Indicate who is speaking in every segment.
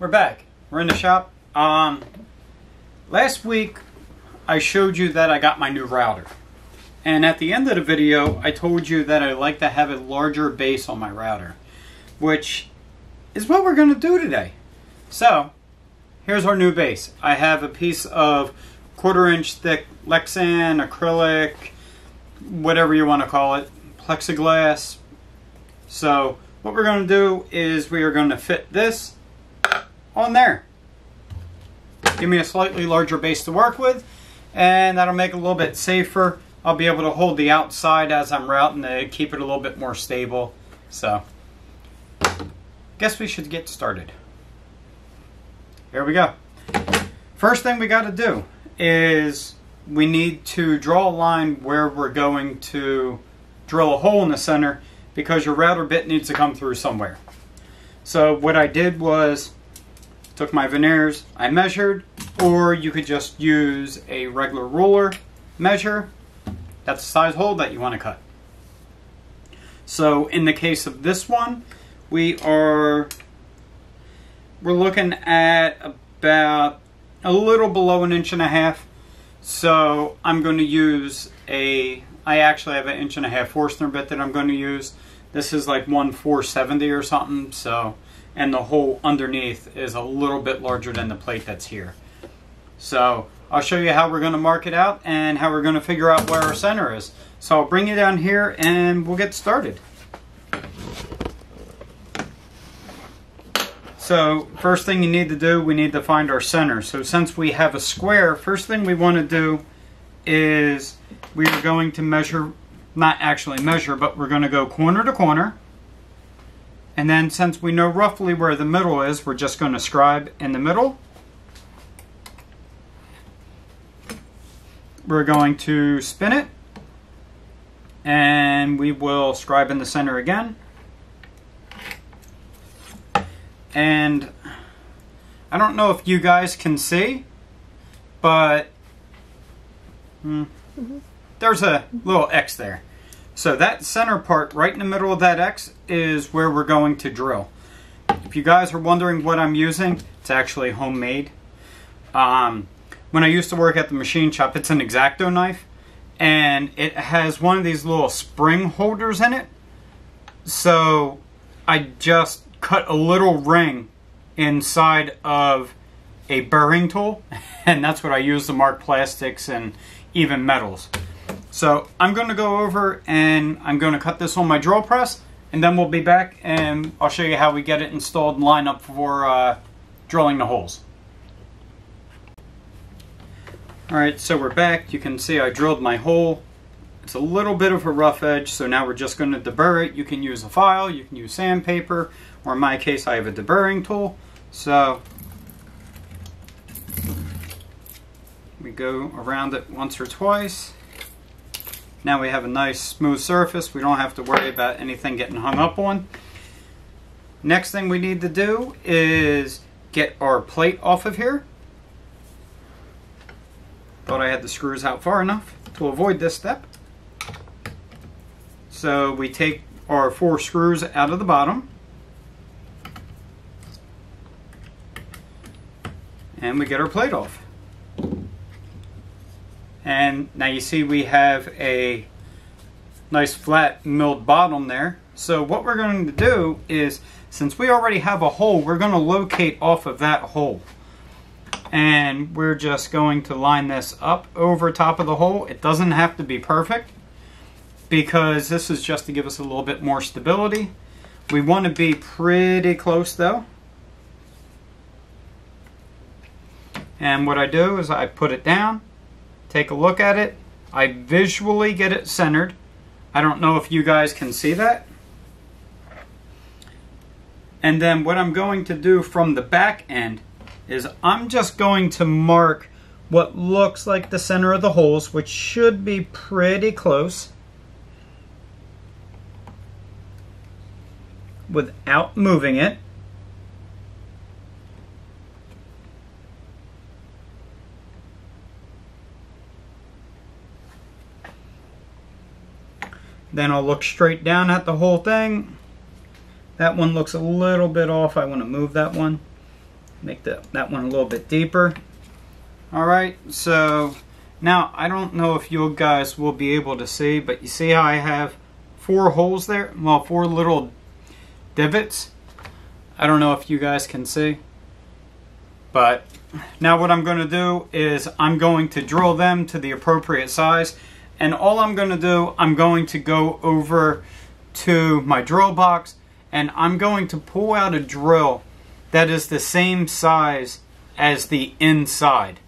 Speaker 1: we're back. We're in the shop. Um, last week I showed you that I got my new router. And at the end of the video, I told you that I like to have a larger base on my router, which is what we're going to do today. So, here's our new base. I have a piece of quarter inch thick Lexan, acrylic, whatever you want to call it, plexiglass. So, what we're going to do is we are going to fit this on there. Give me a slightly larger base to work with and that'll make it a little bit safer. I'll be able to hold the outside as I'm routing to keep it a little bit more stable. So, guess we should get started. Here we go. First thing we got to do is we need to draw a line where we're going to drill a hole in the center because your router bit needs to come through somewhere. So what I did was took my verniers, I measured, or you could just use a regular ruler measure. That's the size hole that you want to cut. So in the case of this one, we are we're looking at about a little below an inch and a half. So I'm going to use a, I actually have an inch and a half Forstner bit that I'm going to use. This is like one 470 or something. So and the hole underneath is a little bit larger than the plate that's here. So I'll show you how we're going to mark it out and how we're going to figure out where our center is. So I'll bring you down here and we'll get started. So first thing you need to do, we need to find our center. So since we have a square, first thing we want to do is we are going to measure, not actually measure, but we're going to go corner to corner. And then since we know roughly where the middle is, we're just going to scribe in the middle. We're going to spin it. And we will scribe in the center again. And I don't know if you guys can see, but hmm, mm -hmm. there's a little X there. So that center part right in the middle of that X is where we're going to drill. If you guys are wondering what I'm using, it's actually homemade. Um, when I used to work at the machine shop, it's an X-Acto knife. And it has one of these little spring holders in it. So I just cut a little ring inside of a burring tool. And that's what I use to mark plastics and even metals. So I'm going to go over and I'm going to cut this on my drill press and then we'll be back and I'll show you how we get it installed and line up for uh, drilling the holes. Alright, so we're back. You can see I drilled my hole. It's a little bit of a rough edge, so now we're just going to deburr it. You can use a file, you can use sandpaper, or in my case I have a deburring tool. So we go around it once or twice. Now we have a nice smooth surface. We don't have to worry about anything getting hung up on. Next thing we need to do is get our plate off of here. Thought I had the screws out far enough to avoid this step. So we take our four screws out of the bottom. And we get our plate off. And now you see we have a nice flat milled bottom there. So what we're going to do is, since we already have a hole, we're going to locate off of that hole. And we're just going to line this up over top of the hole. It doesn't have to be perfect because this is just to give us a little bit more stability. We want to be pretty close though. And what I do is I put it down take a look at it. I visually get it centered. I don't know if you guys can see that. And then what I'm going to do from the back end is I'm just going to mark what looks like the center of the holes, which should be pretty close. Without moving it. Then I'll look straight down at the whole thing. That one looks a little bit off. I want to move that one. make the, that one a little bit deeper. All right, so now I don't know if you guys will be able to see, but you see how I have four holes there? Well, four little divots. I don't know if you guys can see, but now what I'm going to do is I'm going to drill them to the appropriate size. And all I'm going to do, I'm going to go over to my drill box and I'm going to pull out a drill that is the same size as the inside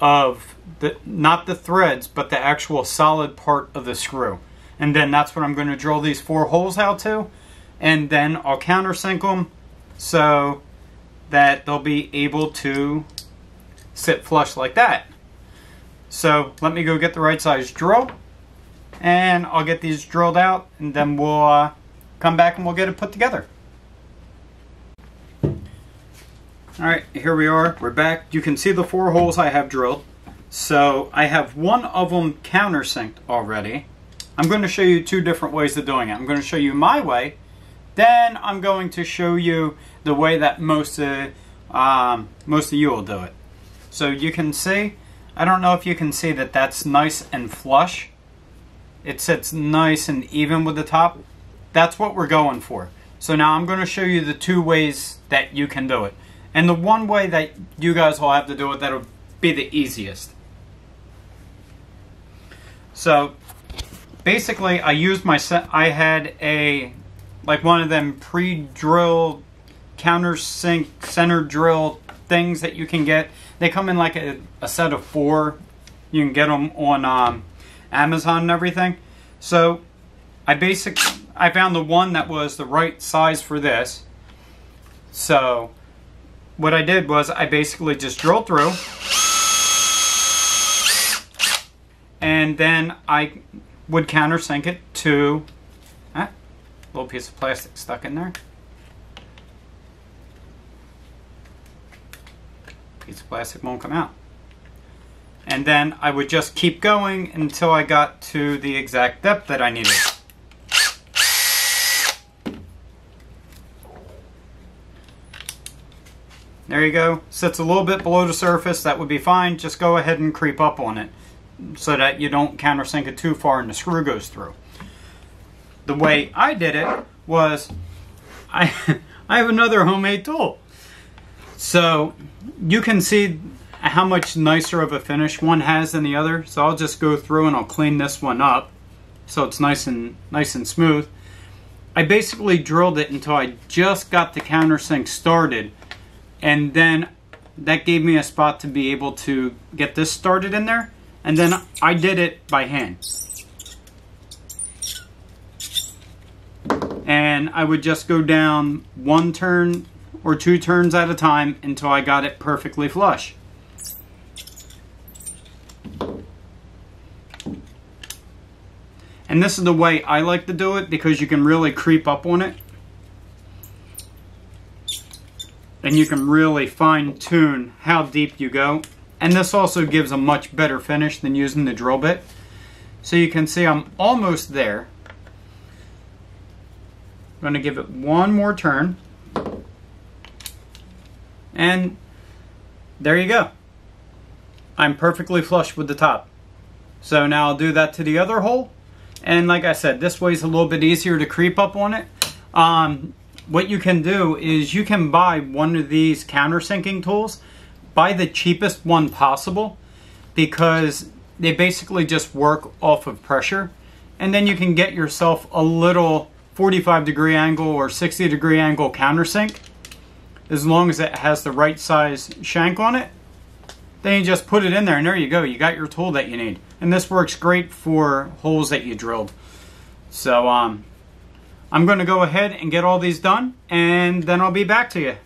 Speaker 1: of the not the threads but the actual solid part of the screw. And then that's what I'm going to drill these four holes out to and then I'll countersink them so that they'll be able to sit flush like that so let me go get the right size drill and I'll get these drilled out and then we'll uh, come back and we'll get it put together Alright, here we are. We're back. You can see the four holes I have drilled. So I have one of them countersinked already. I'm going to show you two different ways of doing it. I'm going to show you my way. Then I'm going to show you the way that most of, um, most of you will do it. So you can see, I don't know if you can see that that's nice and flush. It sits nice and even with the top. That's what we're going for. So now I'm going to show you the two ways that you can do it. And the one way that you guys will have to do it that'll be the easiest. So basically I used my set I had a like one of them pre-drilled countersink center drill things that you can get. They come in like a, a set of four. You can get them on um, Amazon and everything. So I basically I found the one that was the right size for this. So what I did was I basically just drilled through and then I would countersink it to a ah, little piece of plastic stuck in there. Piece of plastic won't come out. And then I would just keep going until I got to the exact depth that I needed. There you go. Sits a little bit below the surface. That would be fine. Just go ahead and creep up on it so that you don't countersink it too far and the screw goes through. The way I did it was I, I have another homemade tool. So you can see how much nicer of a finish one has than the other. So I'll just go through and I'll clean this one up so it's nice and nice and smooth. I basically drilled it until I just got the countersink started and then that gave me a spot to be able to get this started in there and then I did it by hand and I would just go down one turn or two turns at a time until I got it perfectly flush and this is the way I like to do it because you can really creep up on it and you can really fine tune how deep you go. And this also gives a much better finish than using the drill bit. So you can see I'm almost there. I'm going to give it one more turn. And there you go. I'm perfectly flush with the top. So now I'll do that to the other hole. And like I said, this way is a little bit easier to creep up on it. Um, what you can do is you can buy one of these countersinking tools, buy the cheapest one possible because they basically just work off of pressure and then you can get yourself a little 45 degree angle or 60 degree angle countersink as long as it has the right size shank on it then you just put it in there and there you go you got your tool that you need and this works great for holes that you drilled so um I'm going to go ahead and get all these done and then I'll be back to you.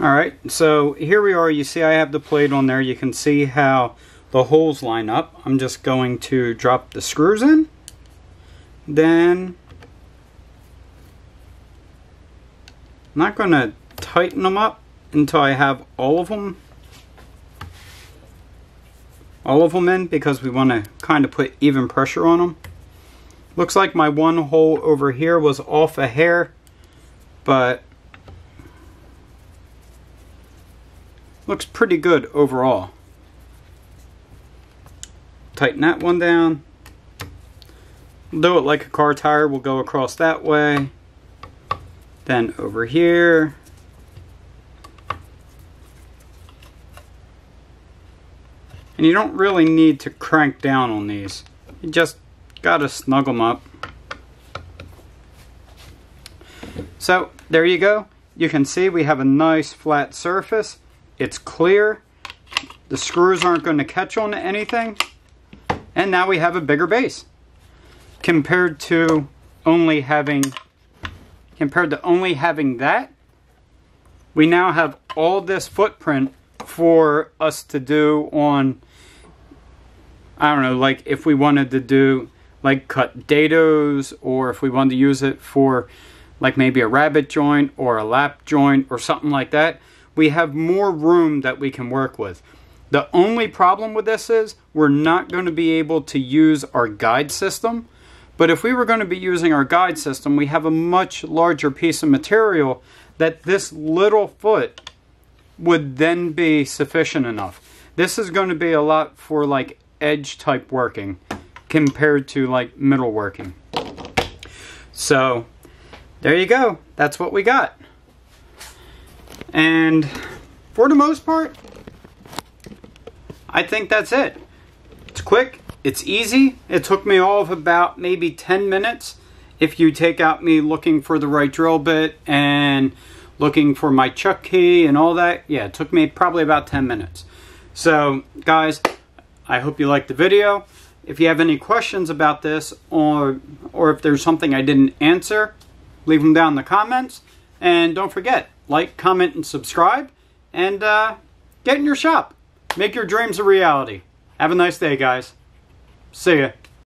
Speaker 1: Alright, so here we are. You see I have the plate on there. You can see how the holes line up. I'm just going to drop the screws in. Then I'm not going to tighten them up until I have all of them all of them in because we want to kind of put even pressure on them. Looks like my one hole over here was off a hair, but looks pretty good overall. Tighten that one down. Do it like a car tire. We'll go across that way. Then over here. And you don't really need to crank down on these. You just gotta snug them up. So there you go. You can see we have a nice flat surface. It's clear. The screws aren't going to catch on anything. And now we have a bigger base compared to only having compared to only having that we now have all this footprint for us to do on I don't know like if we wanted to do like cut dados or if we wanted to use it for like maybe a rabbet joint or a lap joint or something like that we have more room that we can work with. The only problem with this is we're not going to be able to use our guide system but if we were going to be using our guide system, we have a much larger piece of material that this little foot would then be sufficient enough. This is going to be a lot for like edge type working compared to like middle working. So there you go. That's what we got. And for the most part, I think that's it. It's quick, it's easy. It took me all of about maybe 10 minutes if you take out me looking for the right drill bit and looking for my chuck key and all that. Yeah, it took me probably about 10 minutes. So, guys, I hope you liked the video. If you have any questions about this or, or if there's something I didn't answer, leave them down in the comments. And don't forget, like, comment, and subscribe. And uh, get in your shop. Make your dreams a reality. Have a nice day, guys. See ya.